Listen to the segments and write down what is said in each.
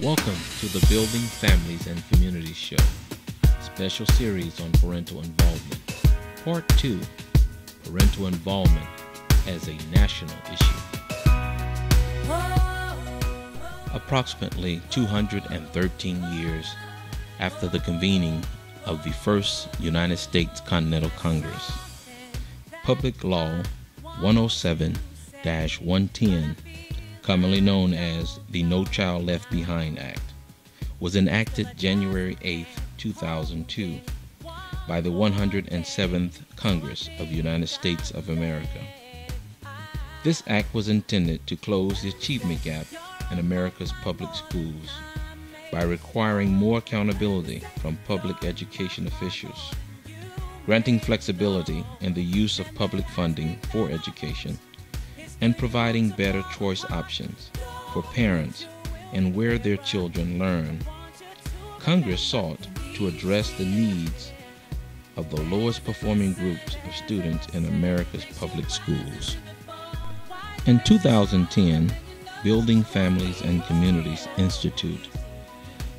Welcome to the Building Families and Communities Show, special series on parental involvement. Part 2 Parental Involvement as a National Issue. Approximately 213 years after the convening of the First United States Continental Congress, Public Law 107 110 commonly known as the No Child Left Behind Act, was enacted January 8, 2002 by the 107th Congress of the United States of America. This act was intended to close the achievement gap in America's public schools by requiring more accountability from public education officials, granting flexibility in the use of public funding for education, and providing better choice options for parents and where their children learn. Congress sought to address the needs of the lowest performing groups of students in America's public schools. In 2010, Building Families and Communities Institute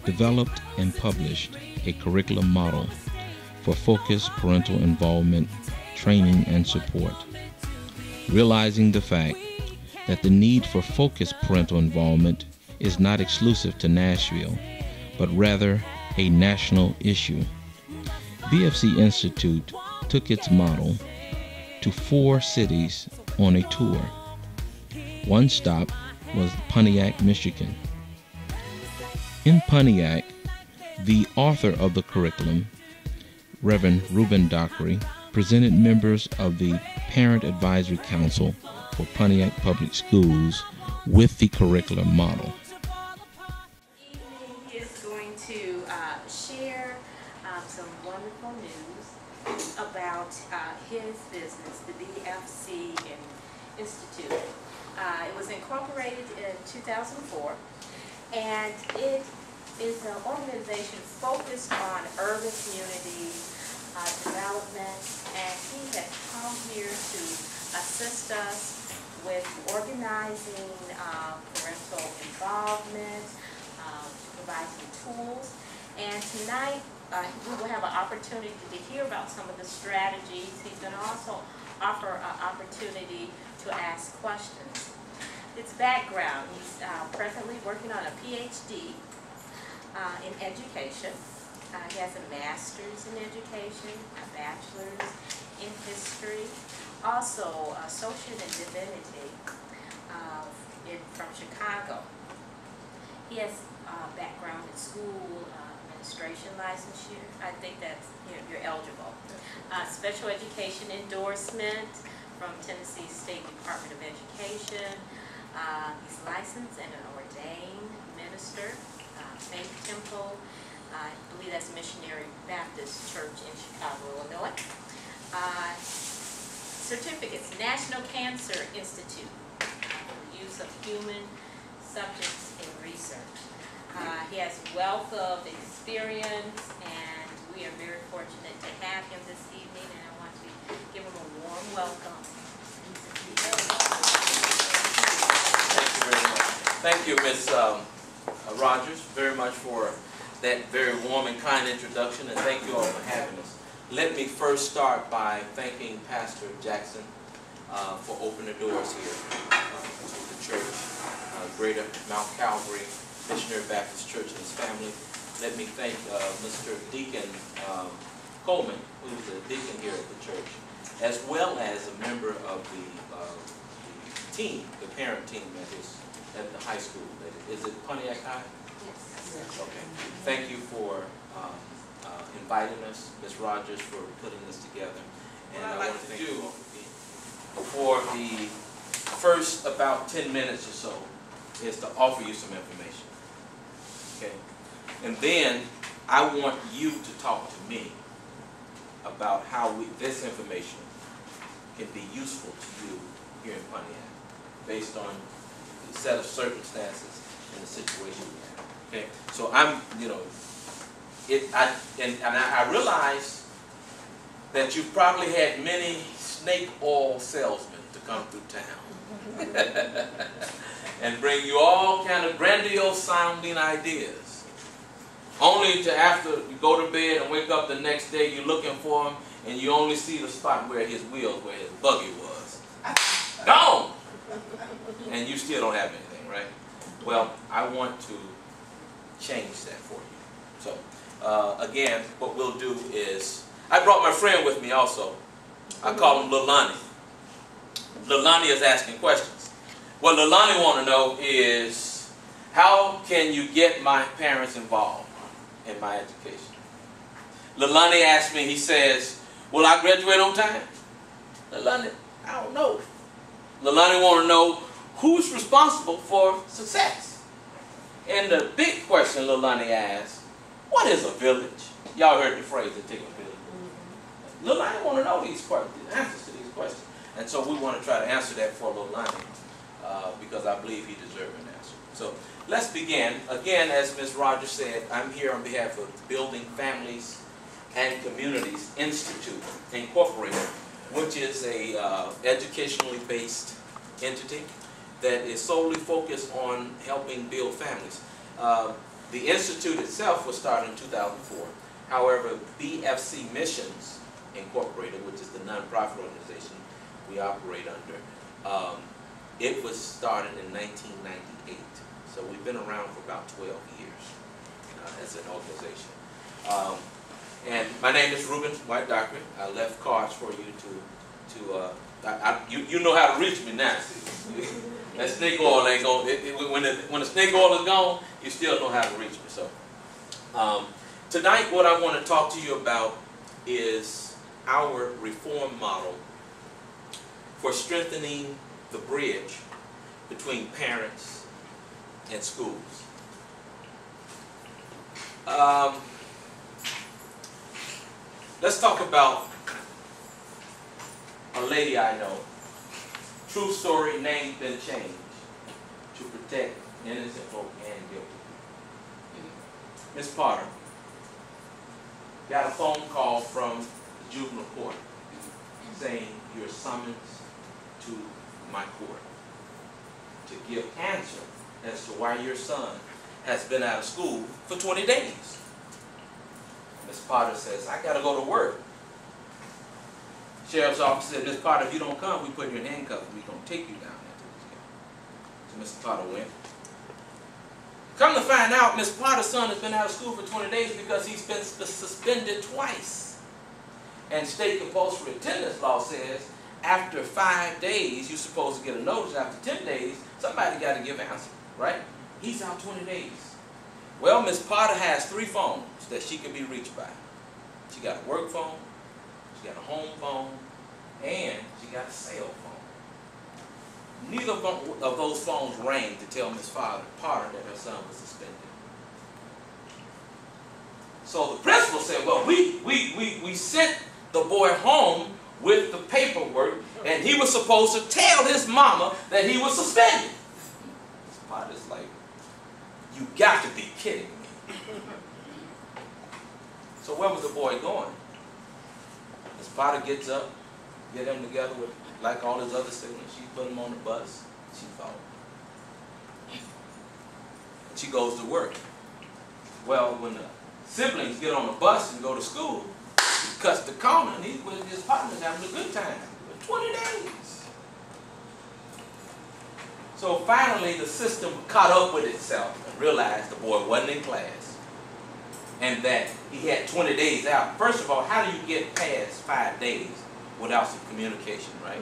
developed and published a curriculum model for focused parental involvement, training, and support realizing the fact that the need for focused parental involvement is not exclusive to Nashville, but rather a national issue. BFC Institute took its model to four cities on a tour. One stop was Pontiac, Michigan. In Pontiac, the author of the curriculum, Reverend Rueben Dockery, presented members of the Parent Advisory Council for Pontiac Public Schools with the curriculum model. He is going to uh, share um, some wonderful news about uh, his business, the BFC Institute. Uh, it was incorporated in 2004, and it is an organization focused on urban community uh, development, and he has come here to assist us with organizing uh, parental involvement, uh, to provide some tools. And tonight, uh, we will have an opportunity to hear about some of the strategies. He's going to also offer an opportunity to ask questions. His background, he's uh, presently working on a PhD uh, in education. Uh, he has a master's in education, a bachelor's in history, also associate in divinity uh, in, from Chicago. He has uh, background in school uh, administration licensure. I think that's you're, you're eligible. Uh, special education endorsement from Tennessee State Department of Education. Uh, he's licensed and an ordained minister, uh, Faith Temple I believe that's Missionary Baptist Church in Chicago, Illinois. Uh, certificates, National Cancer Institute, uh, use of human subjects in research. Uh, he has wealth of experience, and we are very fortunate to have him this evening, and I want to give him a warm welcome. Thank you very much. Thank you, Ms. Um, Rogers, very much for that very warm and kind introduction, and thank you all for having us. Let me first start by thanking Pastor Jackson uh, for opening the doors here uh, to the church, uh, Greater Mount Calvary Missionary Baptist Church and his family. Let me thank uh, Mr. Deacon um, Coleman, who's the deacon here at the church, as well as a member of the, uh, the team, the parent team at, his, at the high school. Is it Pontiac High? Yes. Okay. Thank you for um, uh, inviting us, Ms. Rogers, for putting this together. And what I, like want to do for the first about 10 minutes or so is to offer you some information. Okay? And then I want you to talk to me about how we, this information can be useful to you here in Pontiac based on the set of circumstances and the situation we have. Okay, so I'm, you know, it, I, and, and I, I realize that you've probably had many snake oil salesmen to come through town. and bring you all kind of grandiose sounding ideas. Only to after you go to bed and wake up the next day, you're looking for him and you only see the spot where his wheels, where his buggy was. Gone! And you still don't have anything, right? Well, I want to change that for you. Uh, again, what we'll do is, I brought my friend with me also. I call him Lilani. Lilani is asking questions. What Lilani want to know is, how can you get my parents involved in my education? Lilani asked me, he says, will I graduate on time? Lilani, I don't know. Lilani want to know who's responsible for success. And the big question Lilani asked, what is a village? Y'all heard the phrase, it take a village. Lilani want to know these questions, answers to these questions. And so we want to try to answer that for Lilani uh, because I believe he deserves an answer. So let's begin. Again, as Ms. Rogers said, I'm here on behalf of Building Families and Communities Institute, Incorporated, which is a uh, educationally based entity that is solely focused on helping build families. Uh, the institute itself was started in 2004. However, BFC Missions Incorporated, which is the nonprofit organization we operate under, um, it was started in 1998. So we've been around for about 12 years uh, as an organization. Um, and my name is Rueben White Dockery. I left cards for you to, to uh, I, I, you, you know how to reach me now. That snake oil ain't going, when, the, when the snake oil is gone, you still know how to reach me. So um, tonight what I want to talk to you about is our reform model for strengthening the bridge between parents and schools. Um, let's talk about a lady I know. True story, name been changed to protect innocent folk and guilty. Miss Potter got a phone call from the juvenile court saying you're summoned to my court to give answer as to why your son has been out of school for 20 days. Miss Potter says, I got to go to work. Sheriff's office said, Miss Potter, if you don't come, we put you in handcuffs and we're going to take you down there So Mr. Potter went. Come to find out, Miss Potter's son has been out of school for 20 days because he's been suspended twice. And state compulsory attendance law says after five days, you're supposed to get a notice. After 10 days, somebody got to give answer, right? He's out 20 days. Well, Miss Potter has three phones that she can be reached by. She got a work phone, she got a home phone, and she got a cell phone. Neither of those phones rang to tell Miss Potter that her son was suspended. So the principal said, well, we, we, we, we sent the boy home with the paperwork, and he was supposed to tell his mama that he was suspended. Miss Potter's like, you got to be kidding me. So where was the boy going? His father gets up, get him together with, like all his other siblings. She put him on the bus. She followed. She goes to work. Well, when the siblings get on the bus and go to school, he cuts the corner and he's with his partners having a good time. For 20 days. So finally, the system caught up with itself and realized the boy wasn't in class and that he had 20 days out. First of all, how do you get past five days without some communication, right?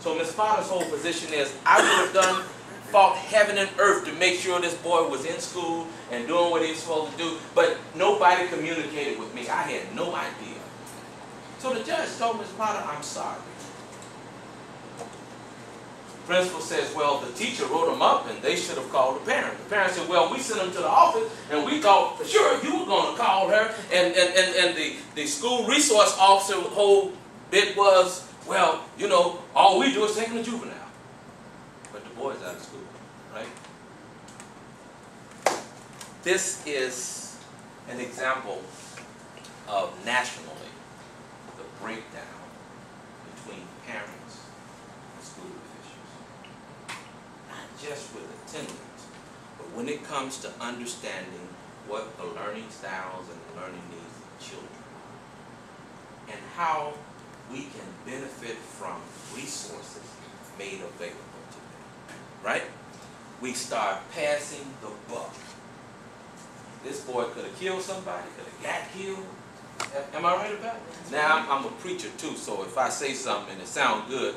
So Ms. Potter's whole position is, I would have done, fought heaven and earth to make sure this boy was in school and doing what he was supposed to do, but nobody communicated with me. I had no idea. So the judge told Ms. Potter, I'm sorry principal says, well, the teacher wrote them up and they should have called the parent. The parent said, well, we sent them to the office and we thought for sure you were going to call her. And, and, and, and the, the school resource officer whole bit was, well, you know, all we do is take them to juvenile. But the boy's out of school, right? This is an example of nationally the breakdown between parents just with attendance, but when it comes to understanding what the learning styles and the learning needs of children, and how we can benefit from resources made available to them, right? We start passing the buck. This boy could have killed somebody, could have got killed. Am I right about it? Now, I'm, I'm a preacher too, so if I say something and it sounds good,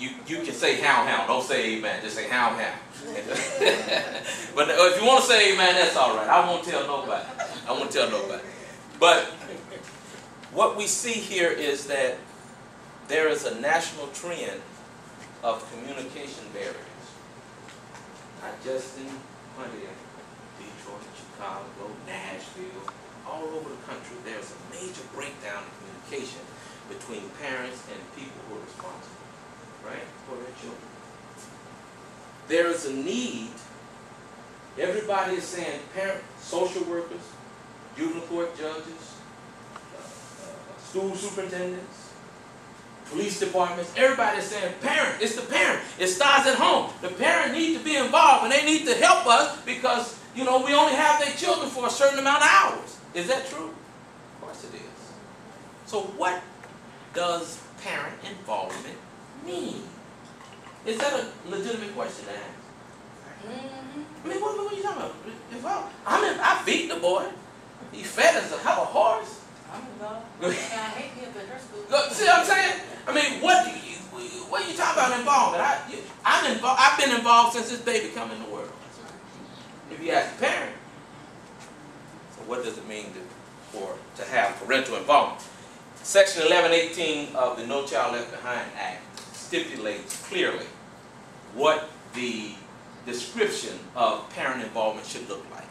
you, you can say how, how. Don't say amen. Just say how, how. but if you want to say amen, that's all right. I won't tell nobody. I won't tell nobody. But what we see here is that there is a national trend of communication barriers. Not just in Pontiac, Detroit, Chicago, Nashville, all over the country. There's a major breakdown in communication between parents and people who are responsible right, for their children. There is a need. Everybody is saying parent, social workers, juvenile court judges, uh, uh, school superintendents, police departments, everybody is saying parent, it's the parent. It starts at home. The parent needs to be involved and they need to help us because, you know, we only have their children for a certain amount of hours. Is that true? Of course it is. So what does parent involvement mean? Is that a legitimate question to ask? Mm-hmm. I mean, what, what are you talking about? If I, I mean, I beat the boy. He fed as a hell of a horse. I'm involved. And I hate being at her school. See what I'm saying? I mean, what do you, what are you talking about involvement? I, you, I'm involved. I've been involved since this baby come in the world. If you ask the parent, so what does it mean to, for to have parental involvement? Section 1118 of the No Child Left Behind Act stipulates clearly what the description of parent involvement should look like.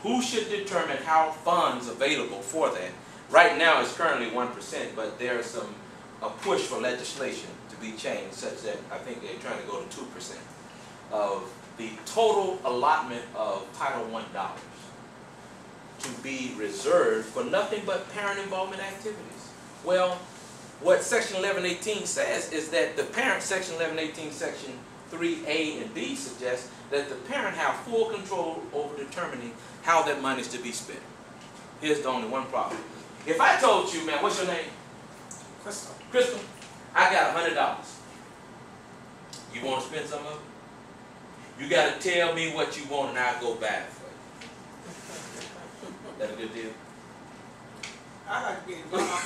Who should determine how funds available for that? Right now it's currently 1%, but there's some a push for legislation to be changed such that I think they're trying to go to 2% of the total allotment of Title I dollars to be reserved for nothing but parent involvement activities. Well, what section 1118 says is that the parent, section 1118, section 3A and B suggests that the parent have full control over determining how that money is to be spent. Here's the only one problem. If I told you, man, what's your name? Crystal. Crystal, I got a hundred dollars. You want to spend some of it? You got to tell me what you want and I'll go buy it for you. That a good deal? I like to be involved.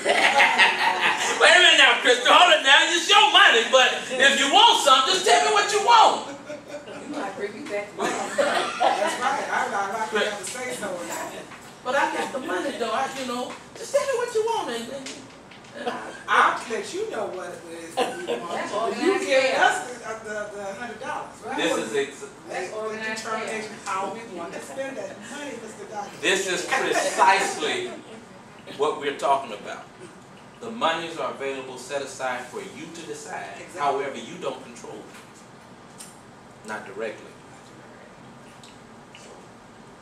Wait a minute now, Crystal. Hold it now. It's your money, but if you want something, just tell me what you want. You might bring me back That's right. I, I like to have to say so. in that. But I got the money though. I, you know, just tell me what you want and, and, and I, I'll let you know what it is that you want. That's But You give us the, uh, the, the hundred dollars, right? this is ex- That's That's organized determination how we want to spend that money, Mr. Dockery. this is precisely what we're talking about. The monies are available, set aside for you to decide. Exactly. However, you don't control it, not directly. So,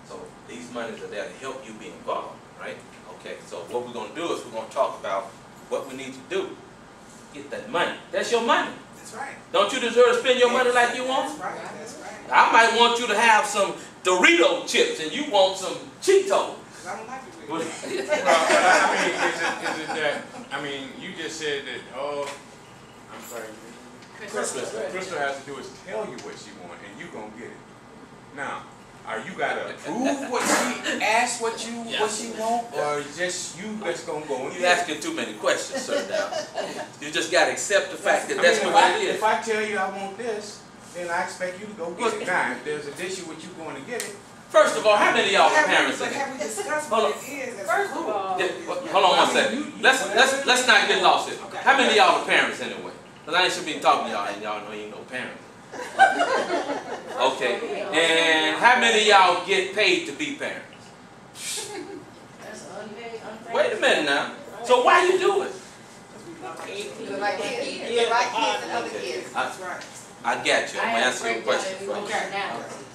so these monies are there to help you be involved, right? Okay, so what we're gonna do is we're gonna talk about what we need to do. Get that money. That's your money. That's right. Don't you deserve to spend your money like you want? That's right, that's right. I might want you to have some Dorito chips and you want some Cheetos. 'Cause I don't like it. Well, really. Well, I mean, is it, is it that, I mean, you just said that, oh, I'm sorry. Crystal. Crystal has to do is tell you what she want and you gonna get it. Now, are you gotta approve what she asked what you, what she want, or just you just gonna go and You get it? asking too many questions, sir, now. You just gotta accept the fact that I that's mean, what if I, it is. if I tell you I want this, then I expect you to go get it. Now, if there's an issue with you going to get it, First of all, how many of y'all are Have parents But in here? have we discussed Hold what on. it is as a First of all, Yeah, well, Hold on one second. Let's, let's, let's not get lost here. Okay. How many of y'all are parents anyway? Cause I ain't should be talking to y'all and y'all know you ain't no parents. Okay, and how many of y'all get paid to be parents? That's unpaid, unpaid. Wait a minute now. So why you do it? Because like kids, they're like kids and other kids. That's right. I got you. I'm gonna ask you a question first. Okay.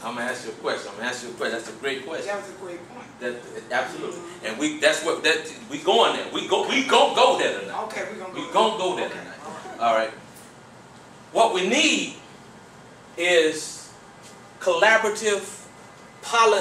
I'm gonna ask you a question. I'm gonna ask you a question. That's a great question. That was a great point. That, absolutely. And we, that's what, that, we going there. We go, we gon' go there tonight. Okay, we're gonna go. We gon' go there Okay, tonight. all right. All right. What we need is collaborative policy